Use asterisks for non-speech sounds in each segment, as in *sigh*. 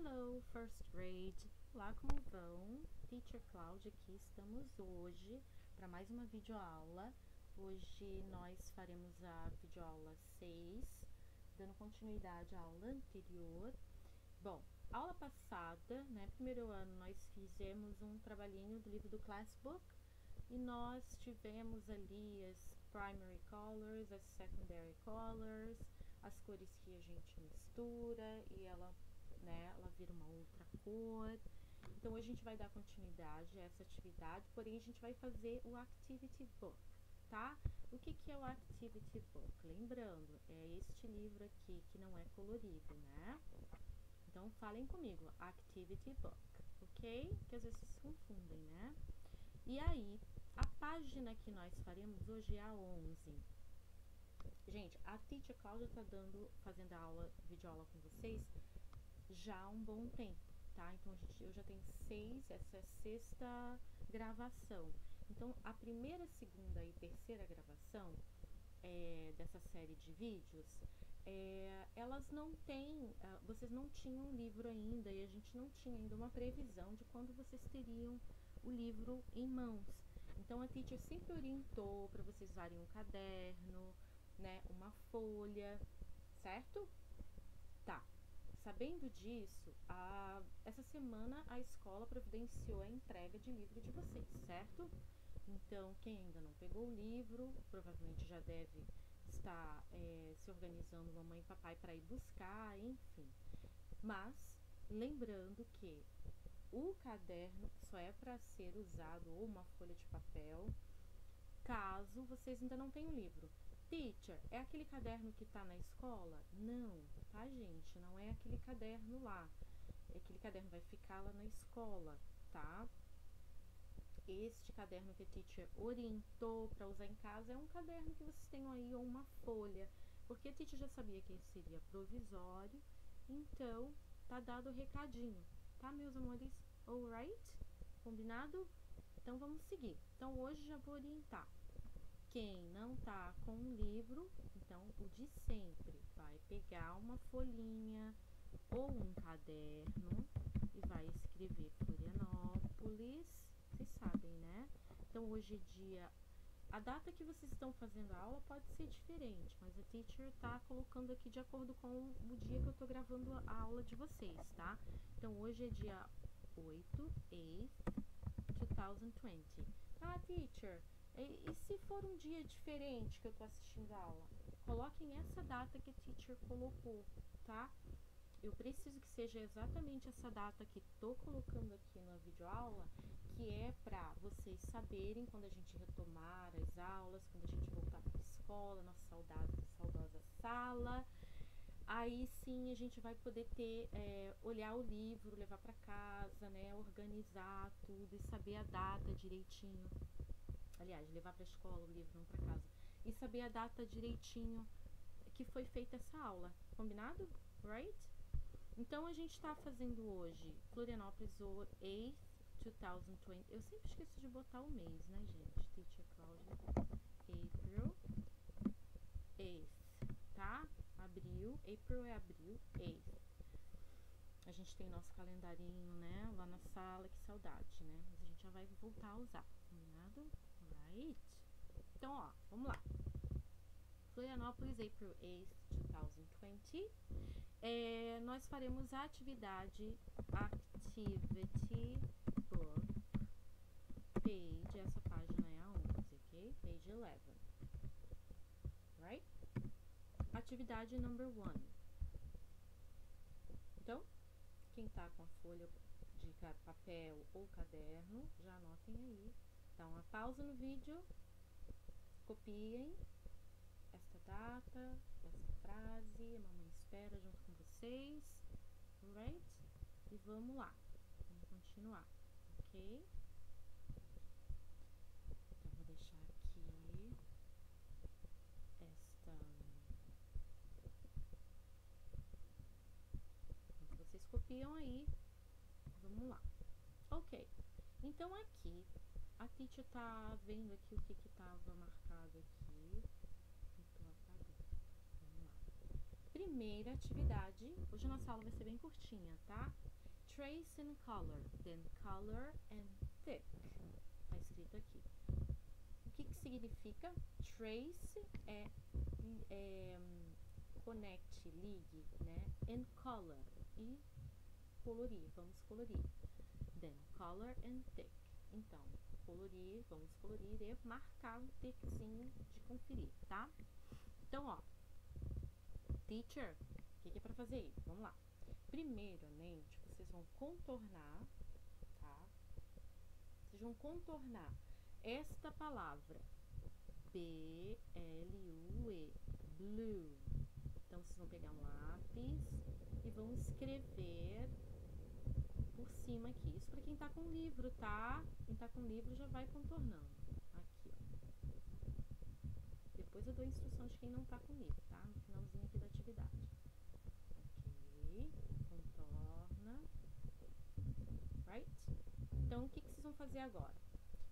Hello, first grade! Olá, como vão? Teacher Cláudia aqui, estamos hoje para mais uma videoaula. Hoje nós faremos a videoaula 6, dando continuidade à aula anterior. Bom, aula passada, né, primeiro ano, nós fizemos um trabalhinho do livro do Classbook e nós tivemos ali as primary colors, as secondary colors, as cores que a gente mistura e ela né? Ela vira uma outra cor. Então, a gente vai dar continuidade a essa atividade, porém a gente vai fazer o Activity Book, tá? O que, que é o Activity Book? Lembrando, é este livro aqui que não é colorido, né? Então, falem comigo, Activity Book, ok? Que às vezes se confundem, né? E aí, a página que nós faremos hoje é a 11. Gente, a Teacher Cláudia tá dando, fazendo a aula, videoaula com vocês já há um bom tempo, tá? Então, gente, eu já tenho seis, essa é a sexta gravação. Então, a primeira, segunda e terceira gravação é, dessa série de vídeos, é, elas não têm, uh, vocês não tinham o livro ainda e a gente não tinha ainda uma previsão de quando vocês teriam o livro em mãos. Então, a teacher sempre orientou para vocês usarem um caderno, né, uma folha, certo? Tá. Sabendo disso, a, essa semana a escola providenciou a entrega de livro de vocês, certo? Então, quem ainda não pegou o livro, provavelmente já deve estar é, se organizando, mamãe e papai, para ir buscar, enfim. Mas, lembrando que o caderno só é para ser usado ou uma folha de papel caso vocês ainda não tenham o livro. Teacher, é aquele caderno que está na escola? Não, tá, gente? Não é aquele caderno lá. Aquele caderno vai ficar lá na escola, tá? Este caderno que a teacher orientou para usar em casa é um caderno que vocês têm aí ou uma folha, porque a teacher já sabia que esse seria provisório, então tá dado o recadinho, tá, meus amores? Alright? Combinado? Então vamos seguir. Então hoje já vou orientar. Quem não tá com o livro, então o de sempre, vai pegar uma folhinha ou um caderno e vai escrever Florianópolis, vocês sabem, né? Então hoje é dia a data que vocês estão fazendo a aula pode ser diferente, mas a teacher tá colocando aqui de acordo com o dia que eu tô gravando a aula de vocês, tá? Então hoje é dia 8, 8, 2020. Ah, teacher, e, e, se for um dia diferente que eu tô assistindo a aula? Coloquem essa data que a teacher colocou, tá? Eu preciso que seja exatamente essa data que tô colocando aqui na videoaula, que é para vocês saberem quando a gente retomar as aulas, quando a gente voltar para a escola, nossa saudosa, saudosa sala. Aí sim a gente vai poder ter, é, olhar o livro, levar para casa, né, organizar tudo e saber a data direitinho aliás, levar para a escola o livro, não para casa, e saber a data direitinho que foi feita essa aula, combinado? Right? Então a gente está fazendo hoje Florianópolis 8th 2020. Eu sempre esqueço de botar o mês, né, gente? Teacher Cláudia. April 8th, tá? Abril. April é abril 8th. A gente tem nosso calendarinho, né? Lá na sala, que saudade, né? Mas a gente já vai voltar a usar? Right? Então, ó, vamos lá. Florianópolis, April 8th, 2020. É, nós faremos a atividade Activity Book Page, essa página é a 11, ok? Page 11. Right? Atividade number 1. Então, quem tá com a folha de papel ou caderno, já anotem aí Dá uma pausa no vídeo, copiem esta data, essa frase, a mamãe espera junto com vocês, right? E vamos lá, vamos continuar, ok? Então, vou deixar aqui esta. Vocês copiam aí, vamos lá. Ok, então aqui a teacher tá vendo aqui o que que tava marcado aqui. Vamos lá. Primeira atividade, hoje a nossa aula vai ser bem curtinha, tá? Trace and color, then color and thick. Tá escrito aqui. O que que significa? Trace é, é conecte, ligue, né? And color e colorir, vamos colorir. Then color and thick. Então, colorir, vamos colorir e marcar um tickzinho de conferir, tá? Então, ó, teacher, o que, que é para fazer isso? Vamos lá. Primeiramente, vocês vão contornar, tá? Vocês vão contornar esta palavra B-L-U-E, blue. Então, vocês vão pegar um lápis e vão escrever por cima aqui. Isso para quem tá com livro, tá? Quem tá com livro já vai contornando. Aqui, ó. Depois eu dou a instrução de quem não tá com livro, tá? No finalzinho aqui da atividade. Ok. Contorna. Right? Então, o que, que vocês vão fazer agora?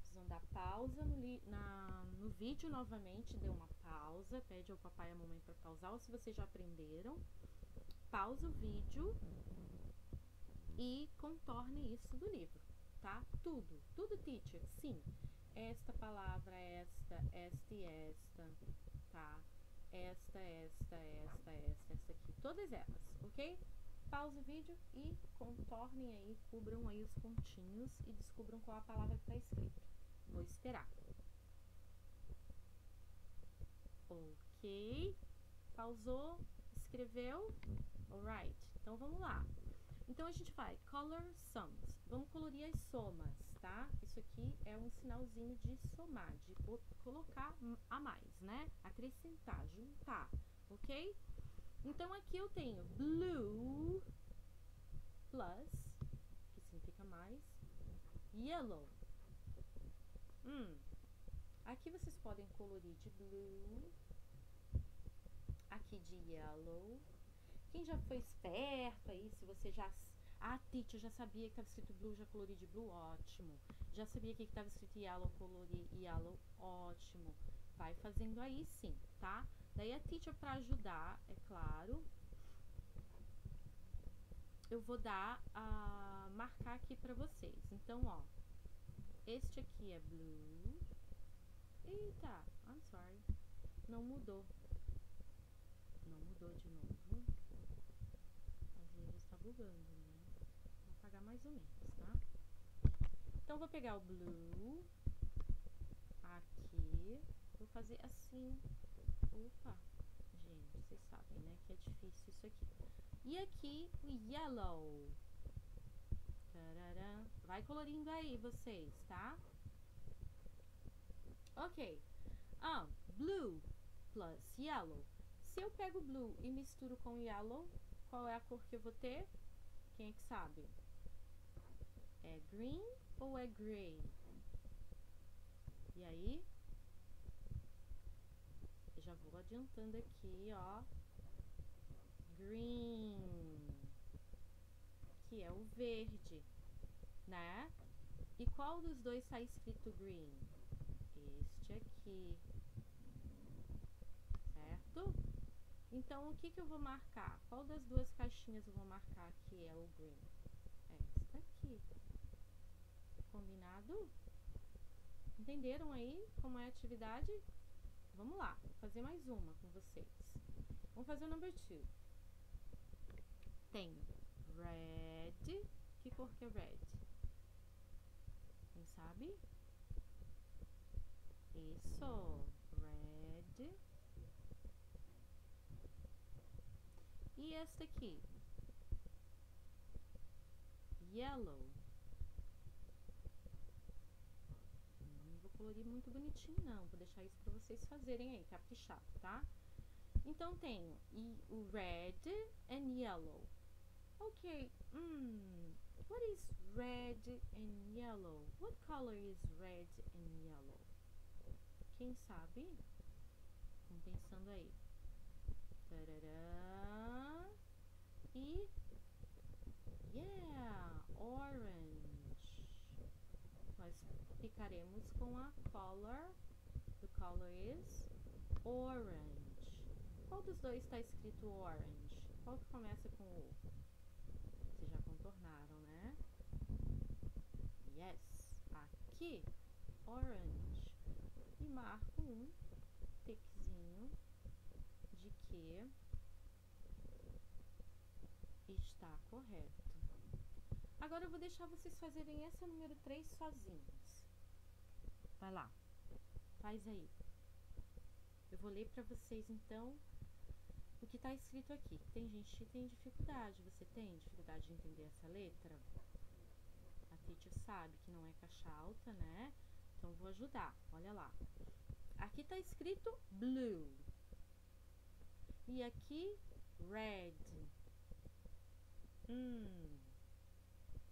Vocês vão dar pausa no, na, no vídeo novamente, dê uma pausa, pede ao papai e à mamãe para pausar, ou se vocês já aprenderam, pausa o vídeo e contorne isso do livro, tá? Tudo, tudo, teacher, sim. Esta palavra, esta, esta e esta, tá? Esta, esta, esta, esta, esta aqui, todas elas, ok? Pause o vídeo e contornem aí, cubram aí os pontinhos e descubram qual a palavra que está escrita. Vou esperar. Ok. Pausou, escreveu. Alright. Então vamos lá. Então a gente vai color sums. Vamos colorir as somas, tá? Isso aqui é um sinalzinho de somar, de colocar a mais, né? Acrescentar, juntar, ok? Então aqui eu tenho blue plus, que significa mais, yellow. Hum. Aqui vocês podem colorir de blue, aqui de yellow, quem já foi esperto aí, se você já. Ah, Titi, eu já sabia que estava escrito blue, já colori de blue, ótimo. Já sabia que estava escrito yellow, colori yellow, ótimo. Vai fazendo aí sim, tá? Daí a teacher para ajudar, é claro. Eu vou dar a marcar aqui para vocês. Então, ó, este aqui é blue. Eita, I'm sorry. Não mudou. Não mudou de novo bugando, né? Vou apagar mais ou menos, tá? Então, vou pegar o blue aqui, vou fazer assim. Opa, gente, vocês sabem, né, que é difícil isso aqui. E aqui, o yellow. Tarará. Vai colorindo aí vocês, tá? Ok. Ah, blue plus yellow. Se eu pego blue e misturo com yellow, qual é a cor que eu vou ter? Quem é que sabe? É green ou é gray? E aí? Já vou adiantando aqui, ó. Green. Que é o verde, né? E qual dos dois está escrito green? Este aqui. Certo? Então, o que, que eu vou marcar? Qual das duas caixinhas eu vou marcar que é o green? Esta aqui. Combinado? Entenderam aí como é a atividade? Vamos lá, vou fazer mais uma com vocês. Vamos fazer o number two. Tem red. Que cor que é red? Quem sabe? Isso. Red. E esta aqui? Yellow. Não vou colorir muito bonitinho, não. Vou deixar isso para vocês fazerem aí, caprichado, tá? Então, tenho o red and yellow. Ok. Hmm. What is red and yellow? What color is red and yellow? Quem sabe? Vamos pensando aí. Tarará. E yeah, orange. Nós ficaremos com a color. The color is orange. Qual dos dois está escrito orange? Qual que começa com o? Vocês já contornaram, né? Yes. Aqui, orange. E marco um tiquezinho de que está correto. Agora eu vou deixar vocês fazerem essa número 3 sozinhos. Vai lá. Faz aí. Eu vou ler para vocês então o que está escrito aqui. Tem gente que tem dificuldade. Você tem dificuldade de entender essa letra? A teacher sabe que não é caixa alta, né? Então vou ajudar. Olha lá. Aqui está escrito blue. E aqui red. Hum.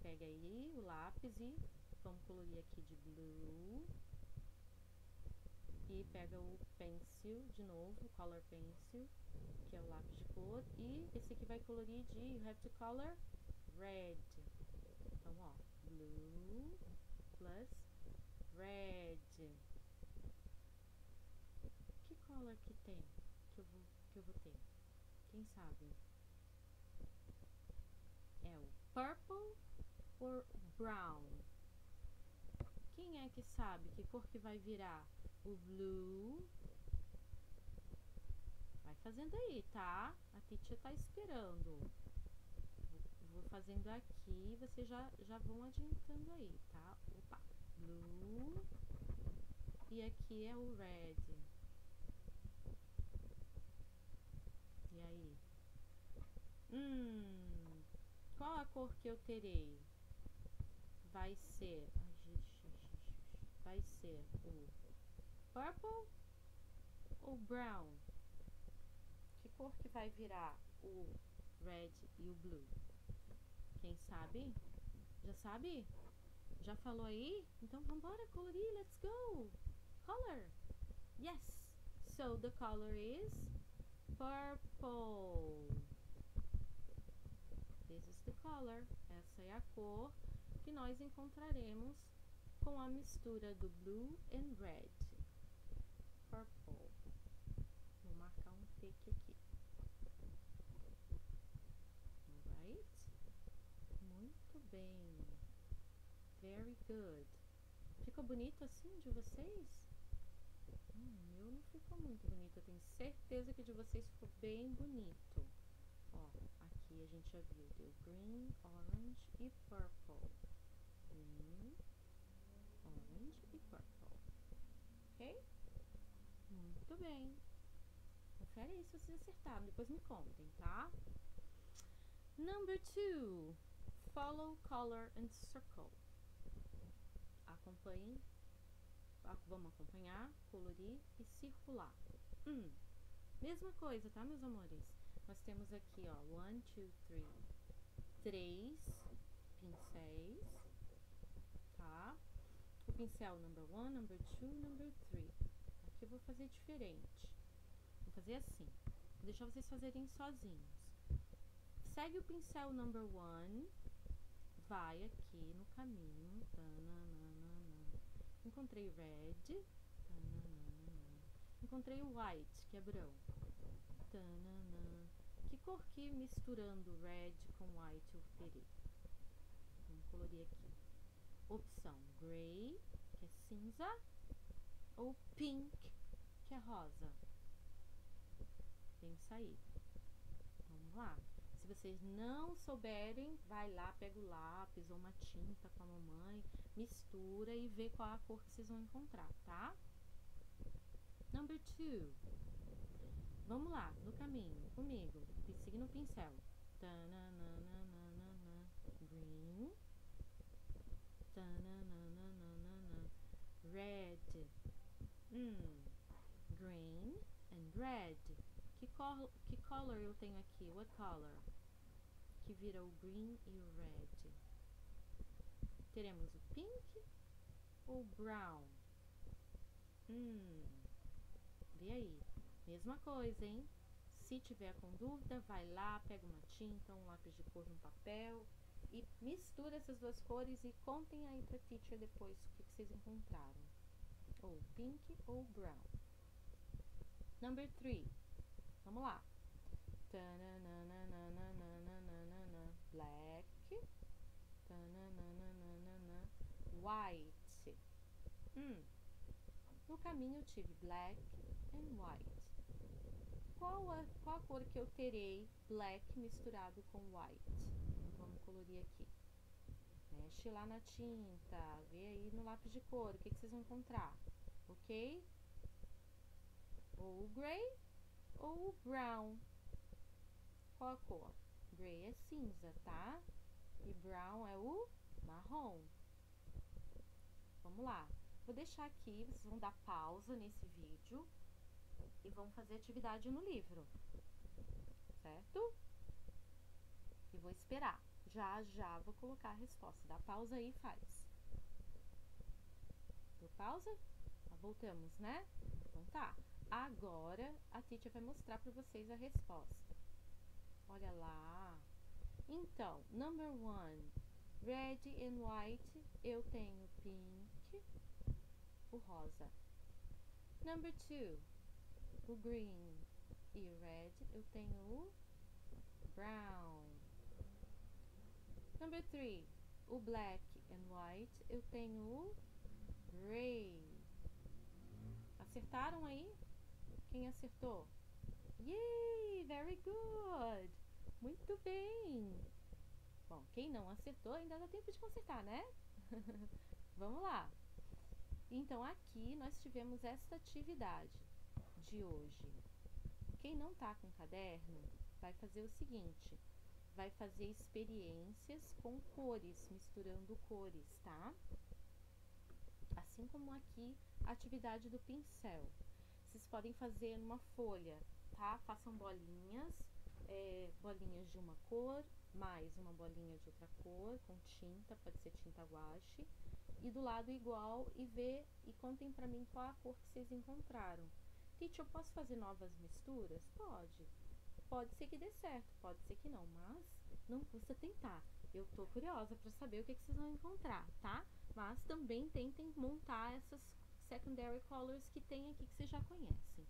Pega aí o lápis e vamos colorir aqui de blue. E pega o pencil de novo, color pencil, que é o lápis de cor. E esse aqui vai colorir de you have to color red. Então, ó, blue plus red. Que color que tem? Que eu vou, que eu vou ter? Quem sabe? Purple or brown? Quem é que sabe que cor que vai virar? O blue. Vai fazendo aí, tá? A titia tá esperando. Vou fazendo aqui, vocês já, já vão adiantando aí, tá? Opa, blue. E aqui é o red. E aí? Hum, qual a cor que eu terei? Vai ser, vai ser o purple ou brown? Que cor que vai virar o red e o blue? Quem sabe? Já sabe? Já falou aí? Então vambora colorir, let's go! Color! Yes! So the color is purple. Color. Essa é a cor que nós encontraremos com a mistura do blue and red. Purple. Vou marcar um take aqui. Alright? Muito bem. Very good. Ficou bonito assim de vocês? Hum, meu não ficou muito bonito. Eu tenho certeza que de vocês ficou bem bonito. Ó, aqui a gente já viu. Deu green, orange e purple. Green, orange e purple. Ok? Muito bem. Confere aí se vocês acertaram. Depois me contem, tá? Number two. Follow color and circle. Acompanhem. Vamos acompanhar, colorir e circular. Hum, mesma coisa, tá, meus amores? Nós temos aqui, ó, one, two, three, três pincéis, tá? O pincel number one, number two, number three. Aqui eu vou fazer diferente. Vou fazer assim. Vou deixar vocês fazerem sozinhos. Segue o pincel number one, vai aqui no caminho, tananana. encontrei red, tananana. encontrei o white, que é branco, tananana. Que cor que misturando red com white eu terei? Vamos colorir aqui. Opção gray, que é cinza, ou pink, que é rosa. Pensa aí. Vamos lá. Se vocês não souberem, vai lá, pega o lápis ou uma tinta com a mamãe, mistura e vê qual a cor que vocês vão encontrar, tá? Number two. Vamos lá, no caminho, comigo, seguindo o pincel. Green. Red. Hum, green and red. Que, cor, que color eu tenho aqui? What color? Que vira o green e o red. Teremos o pink ou brown? Hum, vê aí. Mesma coisa, hein? Se tiver com dúvida, vai lá, pega uma tinta, um lápis de cor no papel e mistura essas duas cores e contem aí pra teacher depois o que, que vocês encontraram. Ou pink ou brown. Number three. Vamos lá. Black. White. Hum. No caminho eu tive black and white. Qual a, qual a cor que eu terei black misturado com white? Vamos colorir aqui. Mexe lá na tinta, vê aí no lápis de cor, o que, que vocês vão encontrar, ok? Ou o gray ou o brown. Qual a cor? Gray é cinza, tá? E brown é o marrom. Vamos lá. Vou deixar aqui, vocês vão dar pausa nesse vídeo e vão fazer atividade no livro, certo? E vou esperar. Já, já vou colocar a resposta. Dá pausa aí e faz. Deu pausa? Ah, voltamos, né? Então tá. Agora a teacher vai mostrar para vocês a resposta. Olha lá. Então, number one, red and white, eu tenho pink, o rosa. Number two, o green e o red, eu tenho o brown. Number three, o black and white, eu tenho o gray. Acertaram aí? Quem acertou? Yay! Very good! Muito bem! Bom, quem não acertou ainda dá tempo de consertar, né? *laughs* Vamos lá! Então, aqui nós tivemos esta atividade de hoje. Quem não tá com caderno, vai fazer o seguinte, vai fazer experiências com cores, misturando cores, tá? Assim como aqui a atividade do pincel. Vocês podem fazer numa folha, tá? Façam bolinhas, é, bolinhas de uma cor, mais uma bolinha de outra cor, com tinta, pode ser tinta guache, e do lado igual e ver e contem pra mim qual a cor que vocês encontraram. Titi, eu posso fazer novas misturas? Pode. Pode ser que dê certo, pode ser que não, mas não custa tentar. Eu tô curiosa para saber o que, que vocês vão encontrar, tá? Mas também tentem montar essas secondary colors que tem aqui que vocês já conhecem.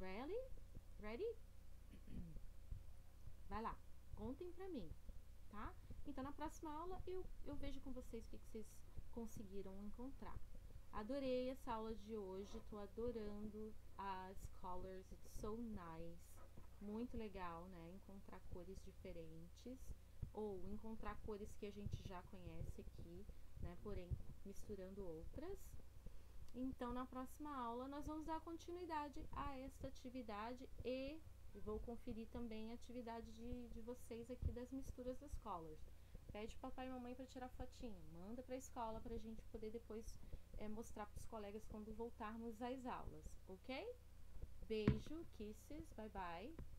Ready? Ready? *clears throat* Vai lá, contem pra mim, tá? Então, na próxima aula, eu, eu vejo com vocês o que, que vocês conseguiram encontrar. Adorei essa aula de hoje, tô adorando as colors, it's so nice. Muito legal, né? Encontrar cores diferentes ou encontrar cores que a gente já conhece aqui, né? Porém, misturando outras. Então, na próxima aula, nós vamos dar continuidade a esta atividade e vou conferir também a atividade de, de vocês aqui das misturas das colors. Pede papai e mamãe para tirar fotinho, manda para a escola para a gente poder depois é, mostrar para os colegas quando voltarmos às aulas, ok? Beijo, kisses, bye bye.